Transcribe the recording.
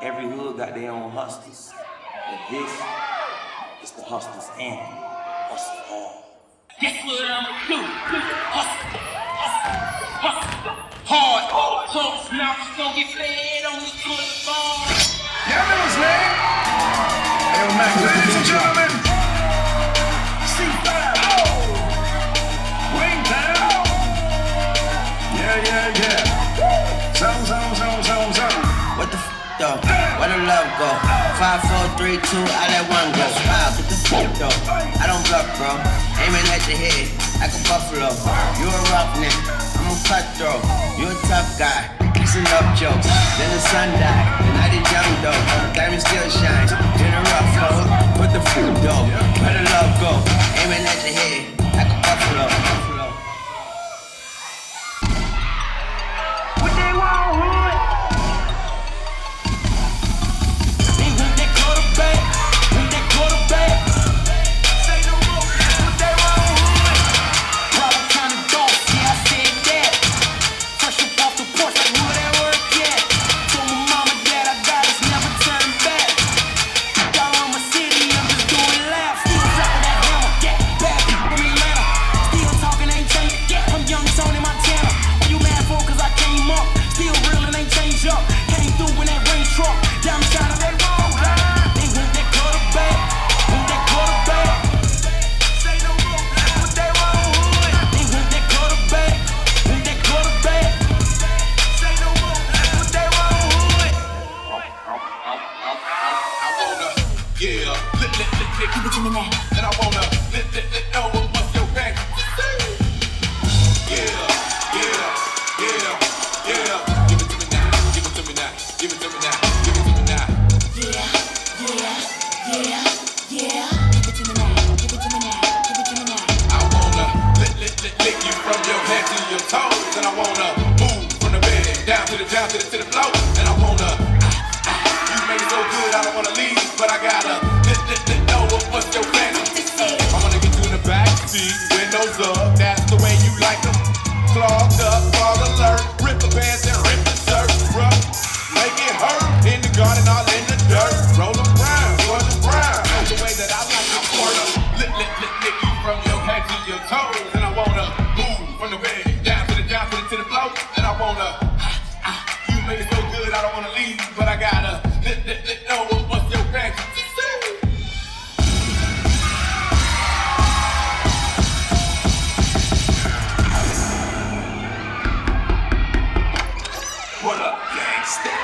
Every hood got their own hustlers. And this is the hustlers anthem. Hustle hard. Guess what I'ma do? Hustle, hustle, hustle, hard. Close mouths gon' get fed on this boulevard. Y'all know his name? Hey, Mac, ladies and gentlemen, go? Five, four, three, two, I let one go. Wow, the f though? I don't bluff, bro. Aiming at your head like a buffalo. You a roughneck, I'm a cutthroat. You a tough guy, mixing up jokes. Then the sun died, the night is young though. Diamond still shines in a rough road. What the f yeah, lit, lit, lit, lit. Give it to me now. And I wanna, lit, lit, lit, know what, what's your back? Yeah, yeah, yeah, yeah. Give it to me now, give it to me now, give it to me now, give it to me now. Yeah, yeah, yeah, yeah. Give it to me now. Give it to me now. Give it to me now. I wanna lick, lick, lick, lick you from your head to your toes, and I wanna move from the bed down to the down to the wanna. You made it so good, I don't wanna leave, but I gotta lick, know what's your fantasy? What up, gangsta?